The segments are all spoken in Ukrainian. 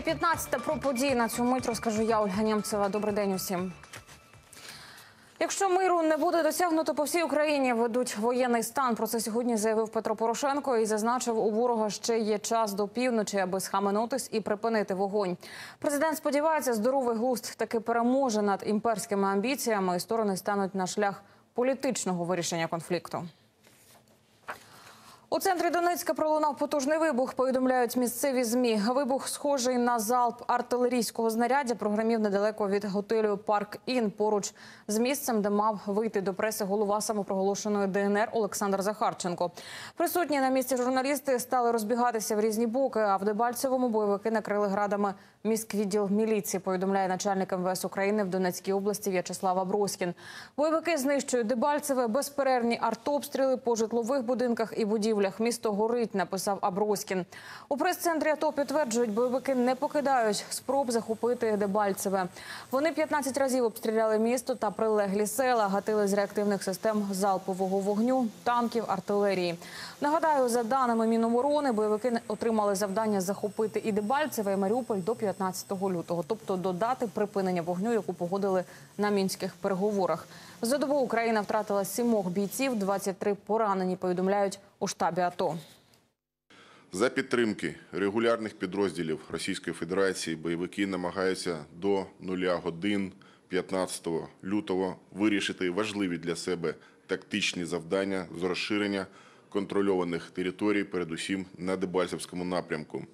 15 про події на цю мить розкажу я, Ольга Нємцева. Добрий день усім. Якщо миру не буде досягнуто по всій Україні, ведуть воєнний стан. Про це сьогодні заявив Петро Порошенко і зазначив, у ворога ще є час до півночі, аби схаменутись і припинити вогонь. Президент сподівається, здоровий глузд таки переможе над імперськими амбіціями, і сторони стануть на шлях політичного вирішення конфлікту. У центрі Донецька пролунав потужний вибух. Повідомляють місцеві змі. Вибух схожий на залп артилерійського знаряддя. Програмів недалеко від готелю Парк Ін поруч з місцем, де мав вийти до преси голова самопроголошеної ДНР Олександр Захарченко. Присутні на місці журналісти стали розбігатися в різні боки. А в Дебальцевому бойовики накрили градами міськвідділ міліції. Повідомляє начальник МВС України в Донецькій області В'ячеслав Аброськін. Бойовики знищують Дебальцеве, безперервні артобстріли по житлових будинках і будівлях. Місто горить, написав Аброськін. У прес-центрі АТО підтверджують, бойовики не покидають спроб захопити Дебальцеве. Вони 15 разів обстріляли місто та прилеглі села, гатили з реактивних систем залпового вогню, танків, артилерії. Нагадаю, за даними Міноборони, бойовики отримали завдання захопити і Дебальцеве, і Маріуполь до 15 лютого, тобто до дати припинення вогню, яку погодили на мінських переговорах. За добу Україна втратила сімох бійців, 23 поранені. Повідомляють у штабі АТО. За підтримки регулярних підрозділів Російської Федерації бойовики намагаються до 0 годин 15 лютого вирішити важливі для себе тактичні завдання з розширення контрольованих територій, передусім на Дебальцевському напрямку.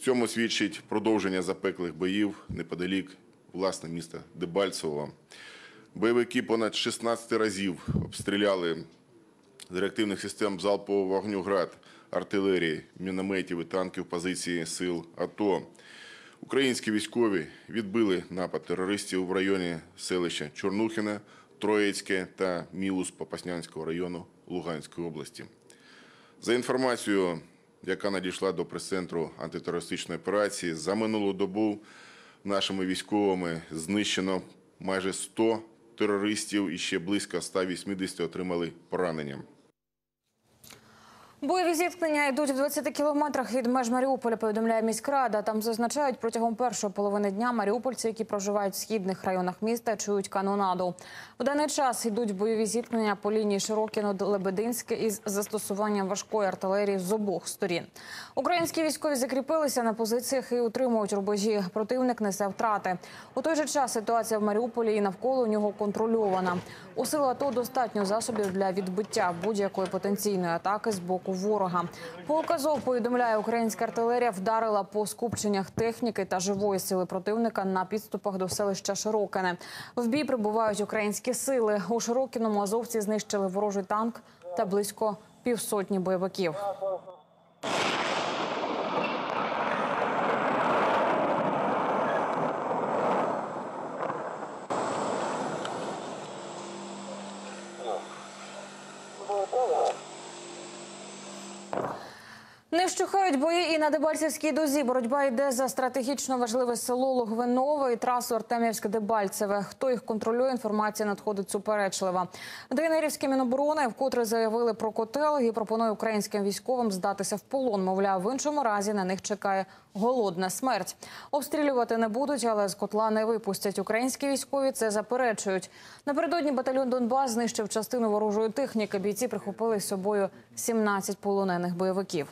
Цьому свідчить продовження запеклих боїв неподалік власне міста Дебальцево. Бойовики понад 16 разів обстріляли з реактивних систем залпового вогню «Град», артилерії, мінометів і танків позиції сил АТО. Українські військові відбили напад терористів в районі селища Чорнухіне, Троїцьке та Мілус Попаснянського району Луганської області. За інформацією, яка надійшла до прес-центру антитерористичної операції, за минулу добу нашими військовими знищено майже 100 терористів і ще близько 180 отримали поранення. Бойові зіткнення йдуть в 20 кілометрах від меж Маріуполя, повідомляє міськрада. Там зазначають, протягом першої половини дня маріупольці, які проживають в східних районах міста, чують канонаду. В даний час йдуть бойові зіткнення по лінії Широкіно-Лебединське із застосуванням важкої артилерії з обох сторін. Українські військові закріпилися на позиціях і утримують рубежі. Противник несе втрати. У той же час ситуація в Маріуполі і навколо нього контрольована. У сил АТО достатньо засобів для відбиття будь-якої потенційної атаки з боку ворога. Полк Азов, повідомляє, українська артилерія вдарила по скупченнях техніки та живої сили противника на підступах до селища Широкине. В бій прибувають українські сили. У Широкіному азовці знищили ворожий танк та близько півсотні бойовиків. Не вщухають бої і на Дебальцевській дозі. Боротьба йде за стратегічно важливе село Логвинове і трасу Артемівське-Дебальцеве. Хто їх контролює, інформація надходить суперечлива. ДНРівські міноборони вкотре заявили про котел і пропонує українським військовим здатися в полон. Мовляв, в іншому разі на них чекає голодна смерть. Обстрілювати не будуть, але з котла не випустять. Українські військові це заперечують. Напередодні батальйон Донбас знищив частину ворожої техніки. Бійці прихопили з собою 17 полонених бойовиків.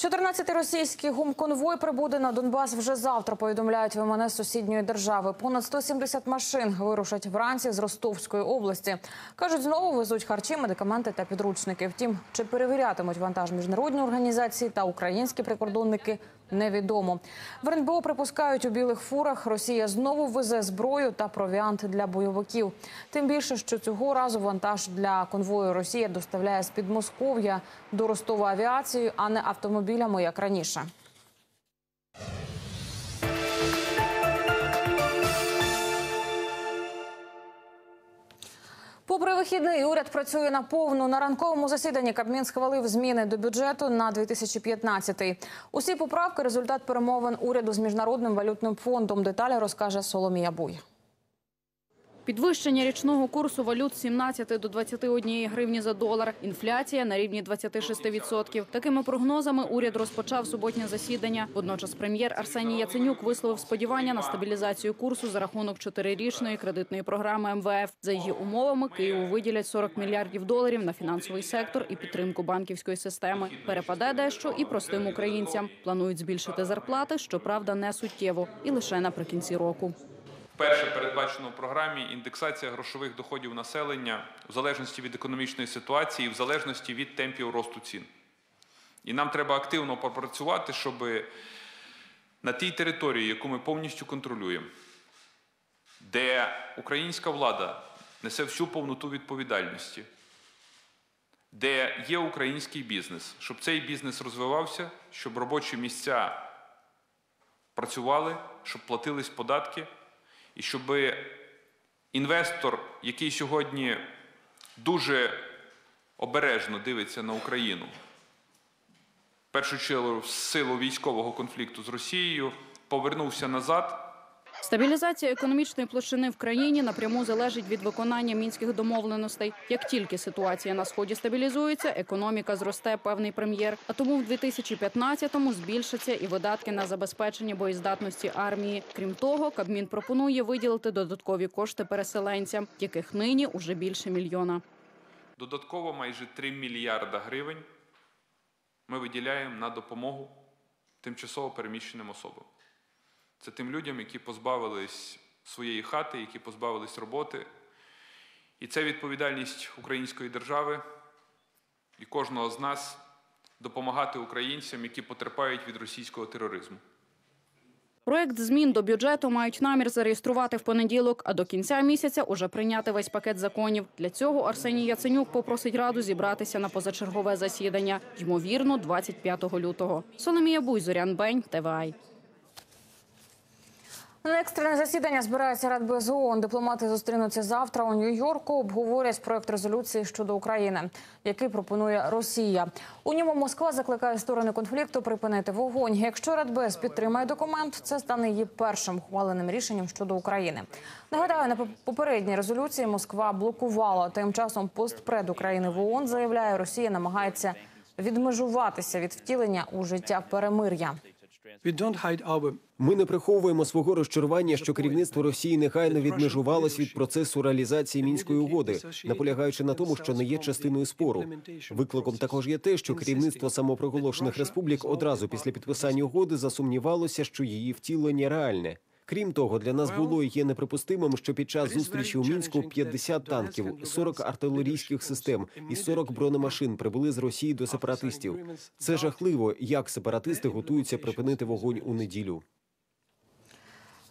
14 російський гумконвой прибуде на Донбас вже завтра. Повідомляють в МНС сусідньої держави. Понад 170 машин вирушать вранці з Ростовської області. кажуть, знову везуть харчі, медикаменти та підручники. Втім, чи перевірятимуть вантаж міжнародні організації та українські прикордонники. Невідомо в РНБО припускають у білих фурах. Росія знову везе зброю та провіант для бойовиків. Тим більше, що цього разу вантаж для конвою Росія доставляє з Підмосков'я до Ростова авіацію, а не автомобілями, як раніше. Попри вихідний, уряд працює на повну. На ранковому засіданні Кабмін схвалив зміни до бюджету на 2015-й. Усі поправки – результат перемовин уряду з Міжнародним валютним фондом. Деталі розкаже Соломія Буй. Підвищення річного курсу валют з 17 до 21 гривні за долар. Інфляція на рівні 26%. Такими прогнозами уряд розпочав суботнє засідання. Водночас прем'єр Арсеній Яценюк висловив сподівання на стабілізацію курсу за рахунок чотирирічної кредитної програми МВФ. За її умовами Києву виділять 40 мільярдів доларів на фінансовий сектор і підтримку банківської системи. Перепаде дещо і простим українцям. Планують збільшити зарплати, щоправда, не суттєво і лише наприкінці року. Вперше передбачено в програмі індексація грошових доходів населення в залежності від економічної ситуації, в залежності від темпів росту цін. І нам треба активно попрацювати, щоб на тій території, яку ми повністю контролюємо, де українська влада несе всю повноту відповідальності, де є український бізнес, щоб цей бізнес розвивався, щоб робочі місця працювали, щоб платились податки, і щоб інвестор, який сьогодні дуже обережно дивиться на Україну, в першу чергу в силу військового конфлікту з Росією, повернувся назад. Стабілізація економічної площини в країні напряму залежить від виконання мінських домовленостей. Як тільки ситуація на сході стабілізується, економіка зросте певний прем'єр. А тому в 2015-му збільшаться і видатки на забезпечення боєздатності армії. Крім того, Кабмін пропонує виділити додаткові кошти переселенцям, яких нині уже більше мільйона. Додатково майже 3 мільярда гривень ми виділяємо на допомогу тимчасово переміщеним особам. Це тим людям, які позбавились своєї хати, які позбавились роботи. І це відповідальність української держави і кожного з нас допомагати українцям, які потерпають від російського тероризму. Проект змін до бюджету мають намір зареєструвати в понеділок, а до кінця місяця уже прийняти весь пакет законів. Для цього Арсеній Яценюк попросить раду зібратися на позачергове засідання, ймовірно, 25 лютого. Соломія Буй, Зорян Бень, ТВАЙ. На екстрене засідання збирається Радбез ООН. Дипломати зустрінуться завтра у Нью-Йорку. Обговорять проект резолюції щодо України, який пропонує Росія. У ньому Москва закликає сторони конфлікту припинити вогонь. Якщо Радбез підтримає документ, це стане її першим ухваленим рішенням щодо України. Нагадаю, на попередній резолюції Москва блокувала. Тим часом постпред України в ООН заявляє, Росія намагається відмежуватися від втілення у життя перемир'я. We don't hide our Ми не приховуємо свого розчарування, що керівництво Росії негайно відмежувалось від процесу реалізації мінської угоди, наполягаючи на тому, що не є частиною спору. Викликом також є те, що керівництво самопроголошених республік одразу після підписання угоди засумнівалося, що її втілення реальне. Крім того, для нас було і є неприпустимим, що під час зустрічі у мінську 50 танків, 40 артилерійських систем і 40 бронемашин прибули з Росії до сепаратистів. Це жахливо, як сепаратисти готуються припинити вогонь у неділю.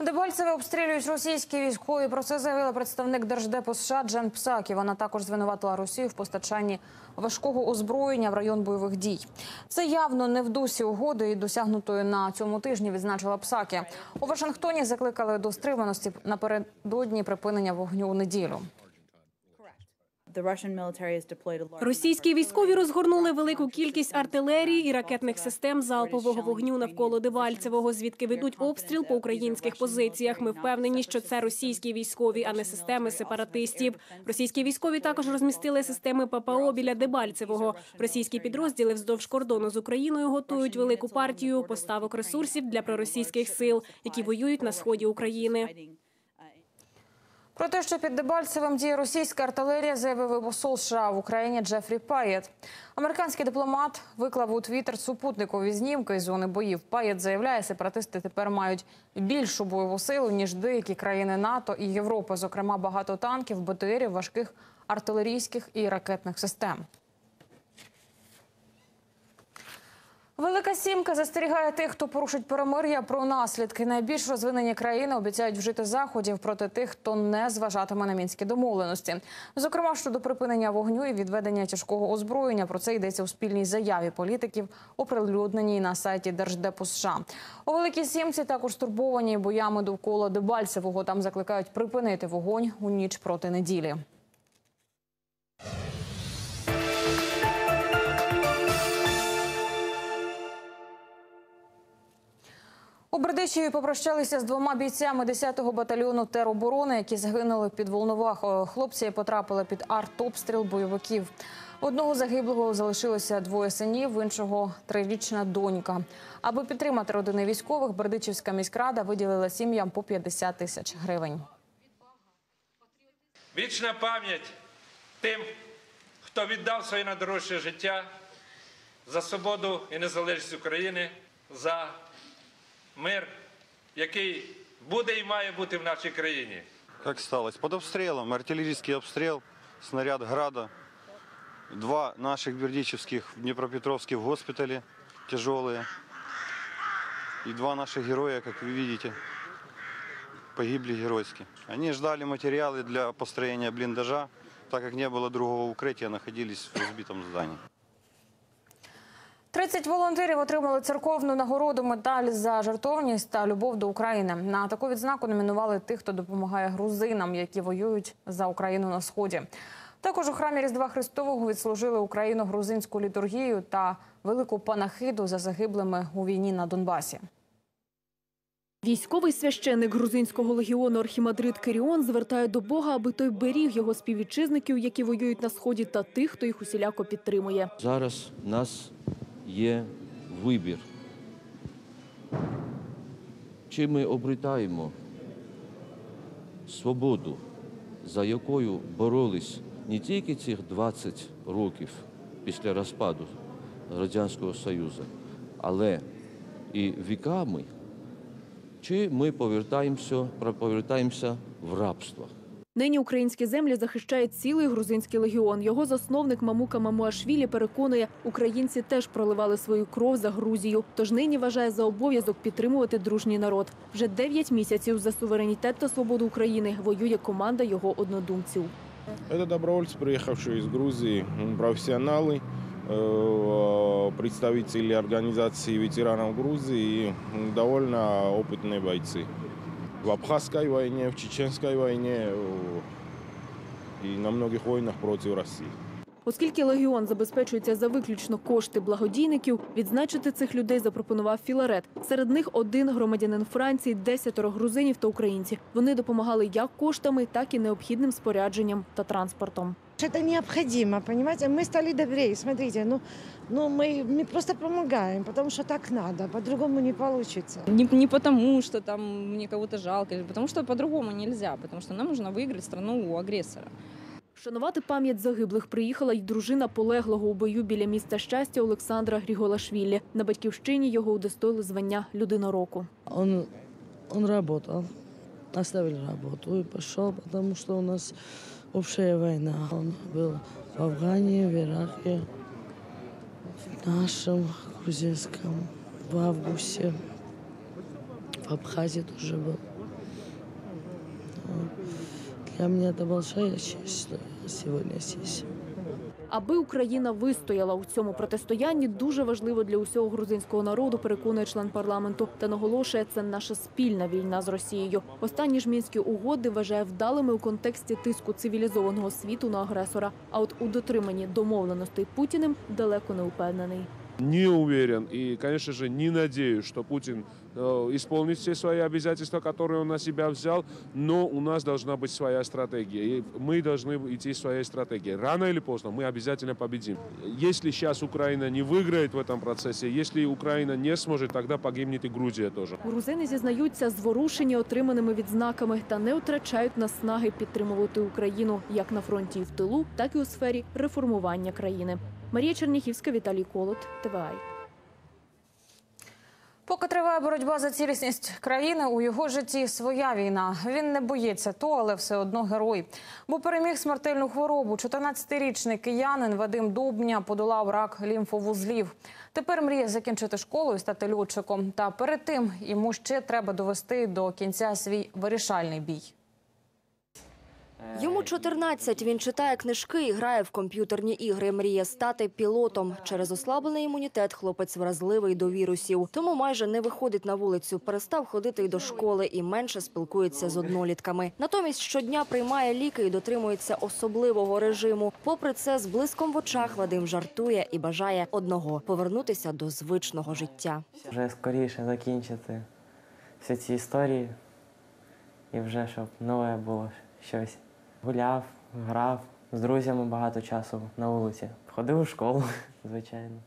Дебальцеве обстрілюють російські військові. Про це заявила представник держдепу США Джен Псакі. Вона також звинуватила Росію в постачанні важкого озброєння в район бойових дій. Це явно не в дусі угоди і досягнутої на цьому тижні. Відзначила Псакі. У Вашингтоні закликали до стриманості напередодні припинення вогню у неділю. Російські військові розгорнули велику кількість артилерії і ракетних систем залпового вогню навколо Дебальцевого, звідки ведуть обстріл по українських позиціях. Ми впевнені, що це російські військові, а не системи сепаратистів. Російські військові також розмістили системи ППО біля Дебальцевого. Російські підрозділи вздовж кордону з Україною готують велику партію поставок ресурсів для проросійських сил, які воюють на сході України. Про те, що під Дебальцевим діє російська артилерія, заявив посол США в Україні Джефрі Паєт. Американський дипломат виклав у твіттер супутникові знімки із зони боїв. Паєт заявляє, сепаратисти тепер мають більшу бойову силу ніж деякі країни НАТО і Європи, зокрема багато танків, БТРів, важких артилерійських і ракетних систем. Велика сімка застерігає тих, хто порушить перемир'я про наслідки. Найбільш розвинені країни обіцяють вжити заходів проти тих, хто не зважатиме на мінські домовленості. Зокрема, щодо припинення вогню і відведення тяжкого озброєння. Про це йдеться у спільній заяві політиків, оприлюдненій на сайті Держдепу США. У великій сімці також стурбовані боями довкола Дебальцевого. Там закликають припинити вогонь у ніч проти неділі. У Бердичеві попрощалися з двома бійцями 10-го батальйону тероборони, які загинули під Волновахою. Хлопці потрапили під артобстріл бойовиків. Одного загиблого залишилося двоє синів, іншого трирічна донька. Аби підтримати родини військових, Бердичівська міськрада виділила сім'ям по 50 тисяч гривень. Вічна пам'ять тим, хто віддав своє найдорожче життя за свободу і незалежність України, за мир, який буде і має бути в нашій країні. Как сталося? Под обстрелом, артиллерийский обстрел, снаряд града. Два наших бердичевских в Днепропетровске в госпитале тяжелые. И два наших героя, как вы видите, погибли геройски. Они ждали материалы для построения блиндажа, так как не было другого укрытия, находились в разбитом здании. 30 волонтерів отримали церковну нагороду медаль за жертовність та любов до України. На таку відзнаку номінували тих, хто допомагає грузинам, які воюють за Україну на сході. Також у храмі Різдва Христового відслужили україно-грузинську літургію та велику панахиду за загиблими у війні на Донбасі. Військовий священник грузинського легіону Архімандрит Киріон звертає до Бога, аби той беріг його співвітчизників, які воюють на сході, та тих, хто їх усіляко підтримує. Зараз нас є вибір. Чи ми обретаємо свободу, за якою боролись не тільки цих 20 років після розпаду Радянського Союзу, але і віками, чи ми повертаємося, повертаємося в рабство. Нині українські землі захищає цілий грузинський легіон. Його засновник Мамука Мамуашвілі переконує, українці теж проливали свою кров за Грузію. Тож нині вважає за обов'язок підтримувати дружній народ. Вже 9 місяців за суверенітет та свободу України воює команда його однодумців. Это добровольцы, приехавшие из Грузии, м, профессионалы, э, представители организации ветеранов Грузии и м, довольно опытные бойцы. В Абхазской войне, в Чеченской войне и на многих войнах против России. Оскільки легіон забезпечується за виключно кошти благодійників, відзначити цих людей запропонував Філарет. Серед них один громадянин Франції, десятеро грузинів та українці. Вони допомагали як коштами, так і необхідним спорядженням та транспортом. Это необходимо, понимаете? Мы стали добрее. Смотрите, ну, ну мы, мы просто помогаем, потому что так надо, по-другому не получится. Не, не потому, что там мне кого-то жалко, или потому что по-другому нельзя, потому что нам нужно выиграть страну у агрессора. Вшанувати пам'ять загиблих приїхала й дружина полеглого у бою біля міста щастя Олександра Гріголашвілі. На батьківщині його удостоїли звання людина року. Он, он работал, оставил работу и пошел, потому что у нас общая война. Он был в Афгане, в Ираке, в нашем грузинском, в августе, в Абхазии тоже был. Для меня это большая честь, что я сегодня здесь. Аби Україна вистояла у цьому протистоянні, дуже важливо для усього грузинського народу, переконує член парламенту. Та наголошує, це наша спільна війна з Росією. Останні ж мінські угоди вважає вдалими у контексті тиску цивілізованого світу на агресора. А от у дотриманні домовленостей Путіним далеко не упевнений. Не уверен и, конечно же, не надеюсь, что Путин э, исполнит все свои обязательства, которые он на себя взял, но у нас должна быть своя стратегия. И мы должны идти своей стратегией. Рано или поздно мы обязательно победим. Если сейчас Украина не выиграет в этом процессе, если Украина не сможет, тогда погибнет и Грузия тоже. Грузини зізнаються, зворушені отриманими відзнаками та не втрачають наснаги підтримувати Україну як на фронті і в тилу, так і у сфері реформування країни. Марія Черніхівська, Віталій Колот, ТВАЙ. Поки триває боротьба за цілісність країни, у його житті своя війна. Він не боїться то, але все одно герой. Бо переміг смертельну хворобу. 14-річний киянин Вадим Дубня подолав рак лімфовузлів. Тепер мріє закінчити школу і стати льотчиком. Та перед тим йому ще треба довести до кінця свій вирішальний бій. Йому 14, він читає книжки і грає в комп'ютерні ігри. Мріє стати пілотом. Через ослаблений імунітет хлопець вразливий до вірусів. Тому майже не виходить на вулицю, перестав ходити й до школи і менше спілкується з однолітками. Натомість щодня приймає ліки і дотримується особливого режиму. Попри це, з блиском в очах Вадим жартує і бажає одного повернутися до звичного життя. Вже скоріше закінчити всі ці історії. І вже щоб нове було щось. Гуляв, грав з друзями багато часу на вулиці. Ходив у школу, звичайно.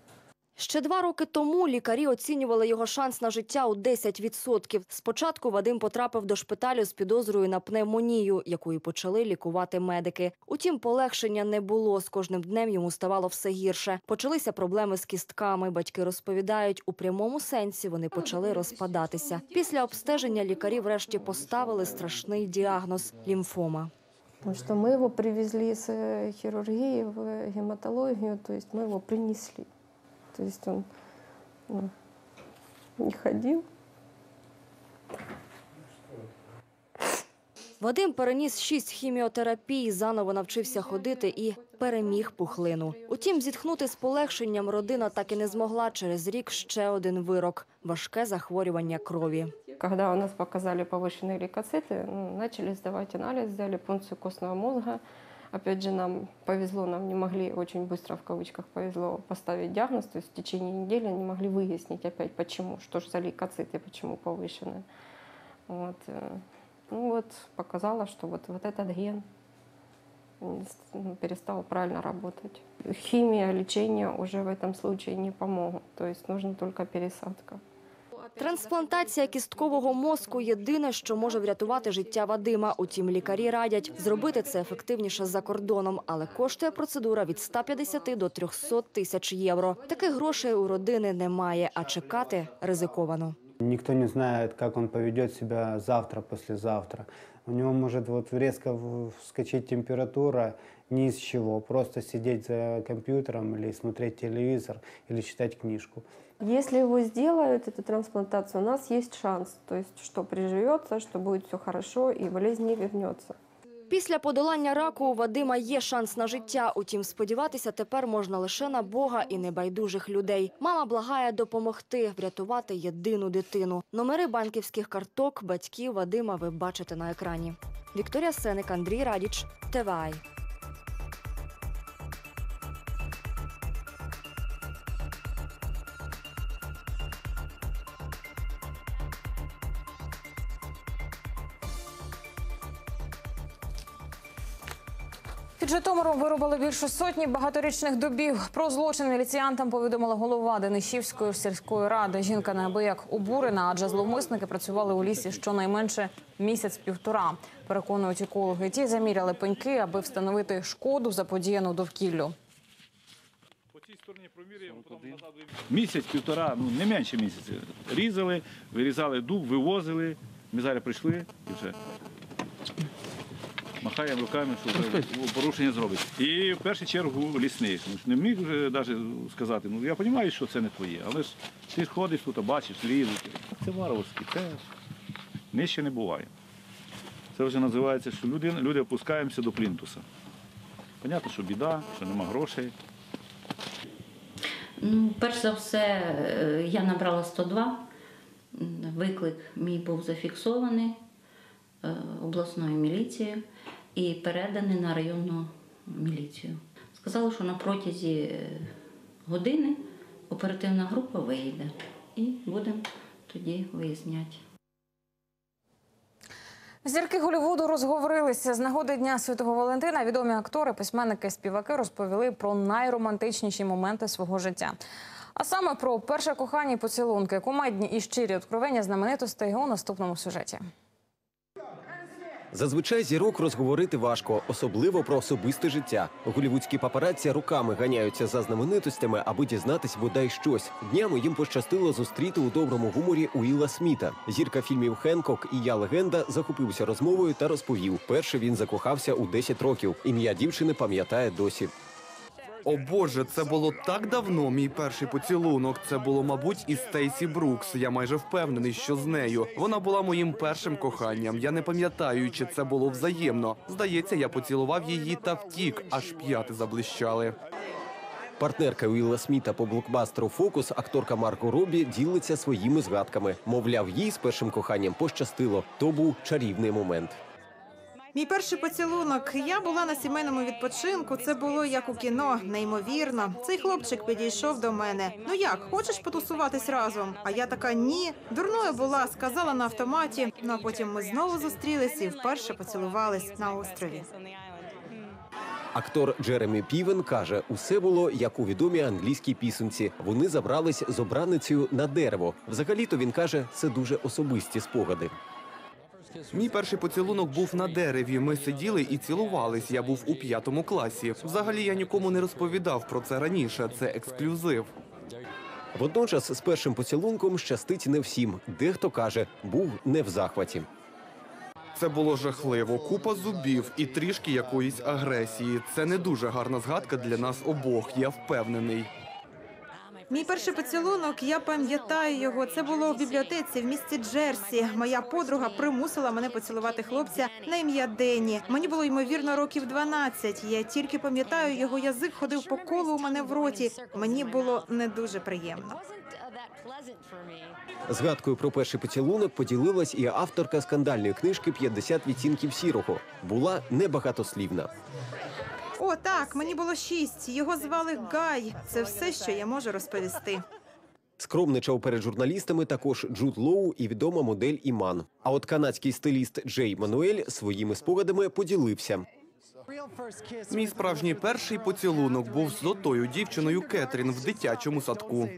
Ще два роки тому лікарі оцінювали його шанс на життя у 10%. Спочатку Вадим потрапив до шпиталю з підозрою на пневмонію, яку і почали лікувати медики. Утім, полегшення не було. З кожним днем йому ставало все гірше. Почалися проблеми з кістками. Батьки розповідають, у прямому сенсі вони почали розпадатися. Після обстеження лікарі врешті поставили страшний діагноз лімфома. Потому что мы его привезли с э, хирургии в гематологию, то есть мы его принесли. То есть он ну, не ходил. Вадим переніс шість хіміотерапій, заново навчився ходити і переміг пухлину. Утім, зітхнути з полегшенням родина так і не змогла. Через рік ще один вирок – важке захворювання крові. Когда у нас показали повышенные лейкоциты, ну, начали сдавать анализ, сделали пункцию костного мозга. Опять же, нам повезло, нам не могли, очень быстро в кавычках повезло поставить диагноз, то есть в течение недели не могли выяснить опять, почему, что же за лейкоциты, почему повышенные. Вот. э, Ну вот, показало, что вот, вот этот ген м, с- ну, перестал правильно работать. Химия, лечение уже в этом случае не помогут, то есть нужна только пересадка. Трансплантація кісткового мозку – єдине, що може врятувати життя Вадима. Утім, лікарі радять зробити це ефективніше за кордоном, але коштує процедура від 150 до 300 тисяч євро. Таких грошей у родини немає, а чекати ризиковано. Никто не знает, как он поведет себя завтра, послезавтра. У него может вот резко вскочить температура ни из чего. Просто сидеть за компьютером или смотреть телевизор или читать книжку. Если его сделают, эту трансплантацию, у нас есть шанс, то есть что приживется, что будет все хорошо и болезнь не вернется. Після подолання раку у Вадима є шанс на життя. Утім, сподіватися тепер можна лише на Бога і небайдужих людей. Мама благає допомогти врятувати єдину дитину. Номери банківських карток батьків Вадима ви бачите на екрані. Вікторія Сеник, Андрій Радіч, ТВАЙ. Під Житомиром виробили більше сотні багаторічних дубів. Про злочин міліціянтам повідомила голова Денищівської сільської ради. Жінка неабияк обурена, адже зловмисники працювали у лісі щонайменше місяць-півтора. Переконують екологи. Ті заміряли пеньки, аби встановити шкоду заподіяну довкіллю. Місяць, півтора, ну не менше місяця. Різали, вирізали дуб, вивозили. Ми зараз прийшли і вже махаємо руками, що вже порушення зробить. І в першу чергу лісник. Не міг вже навіть сказати, ну я розумію, що це не твоє, але ж ти ж ходиш тут, бачиш, різуть. Це варварське, це нижче не буває. Це вже називається, що люди, люди опускаємося до плінтуса. Понятно, що біда, що нема грошей. Ну, перш за все, е, я набрала 102. Виклик мій був зафіксований е, обласною міліцією і переданий на районну міліцію. Сказали, що на протязі е, години оперативна група вийде і будемо тоді виясняти. Зірки Голівуду розговорилися з нагоди Дня Святого Валентина. Відомі актори, письменники, співаки розповіли про найромантичніші моменти свого життя. А саме про перше кохання і поцілунки, кумедні і щирі откровення знаменитостей у наступному сюжеті. Зазвичай зірок розговорити важко, особливо про особисте життя. Голівудські папараці руками ганяються за знаменитостями, аби дізнатись бодай щось. Днями їм пощастило зустріти у доброму гуморі Уіла Сміта. Зірка фільмів Хенкок і Я легенда захопився розмовою та розповів. Перше він закохався у 10 років. Ім'я дівчини пам'ятає досі. О Боже, це було так давно. Мій перший поцілунок. Це було, мабуть, із Стейсі Брукс. Я майже впевнений, що з нею. Вона була моїм першим коханням. Я не пам'ятаю, чи це було взаємно. Здається, я поцілував її та втік, аж п'яти заблищали. Партнерка Уіла Сміта по блокбастеру Фокус, акторка Марко Робі, ділиться своїми згадками. Мовляв, їй з першим коханням пощастило. То був чарівний момент. Мій перший поцілунок. Я була на сімейному відпочинку. Це було як у кіно, неймовірно. Цей хлопчик підійшов до мене. Ну як, хочеш потусуватись разом? А я така ні. Дурною була, сказала на автоматі. Ну а потім ми знову зустрілись і вперше поцілувались на острові. Актор Джеремі Півен каже, усе було як у відомій англійській пісенці. Вони забрались з обраницею на дерево. Взагалі-то він каже, це дуже особисті спогади. Мій перший поцілунок був на дереві. Ми сиділи і цілувались. Я був у п'ятому класі. Взагалі я нікому не розповідав про це раніше. Це ексклюзив. Водночас з першим поцілунком щастить не всім. Дехто каже, був не в захваті. Це було жахливо. Купа зубів і трішки якоїсь агресії. Це не дуже гарна згадка для нас обох. Я впевнений. Мій перший поцілунок, я пам'ятаю його. Це було в бібліотеці в місті Джерсі. Моя подруга примусила мене поцілувати хлопця на ім'я Денні. Мені було ймовірно років 12. Я тільки пам'ятаю, його язик ходив по колу у мене в роті. Мені було не дуже приємно. Згадкою про перший поцілунок поділилась і авторка скандальної книжки «50 відтінків сірого. Була небагатослівна. О, так, мені було шість. Його звали Гай. Це все, що я можу розповісти. Скромничав перед журналістами також Джуд Лоу і відома модель Іман. А от канадський стиліст Джей Мануель своїми спогадами поділився. Мій справжній перший поцілунок був з отою дівчиною Кетрін в дитячому садку.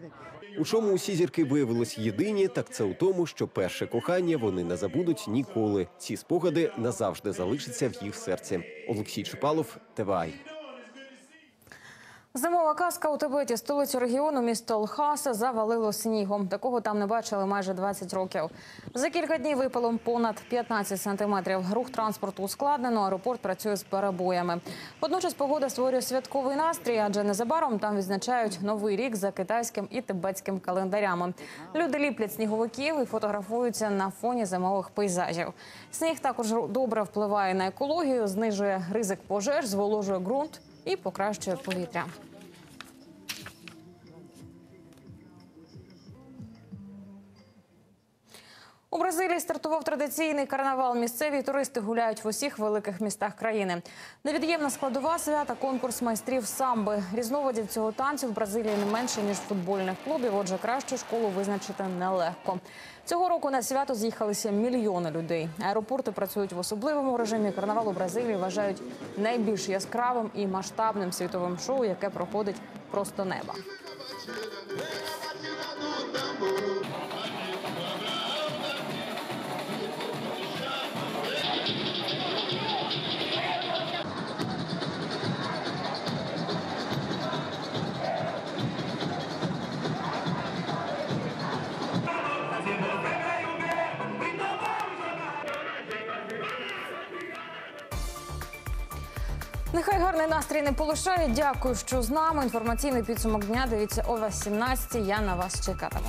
У чому усі зірки виявились єдині, так це у тому, що перше кохання вони не забудуть ніколи. Ці спогади назавжди залишаться в їх серці. Олексій Чупалов, ТВАЙ. Зимова казка у Тибеті, столицю регіону, місто Лхаса, завалило снігом. Такого там не бачили майже 20 років. За кілька днів випало понад 15 сантиметрів. Рух транспорту ускладнено, аеропорт працює з перебоями. Водночас погода створює святковий настрій, адже незабаром там відзначають новий рік за китайським і тибетським календарями. Люди ліплять сніговиків і фотографуються на фоні зимових пейзажів. Сніг також добре впливає на екологію, знижує ризик пожеж, зволожує ґрунт і покращує повітря. У Бразилії стартував традиційний карнавал. Місцеві туристи гуляють в усіх великих містах країни. Невід'ємна складова свята конкурс майстрів самби. Різновидів цього танцю в Бразилії не менше ніж футбольних клубів. Отже, кращу школу визначити нелегко. Цього року на свято з'їхалися мільйони людей. Аеропорти працюють в особливому режимі. Карнавал у Бразилії вважають найбільш яскравим і масштабним світовим шоу, яке проходить просто неба. Нехай гарний настрій не полишає. Дякую, що з нами. Інформаційний підсумок дня. Дивіться о 18. Я на вас чекатиму.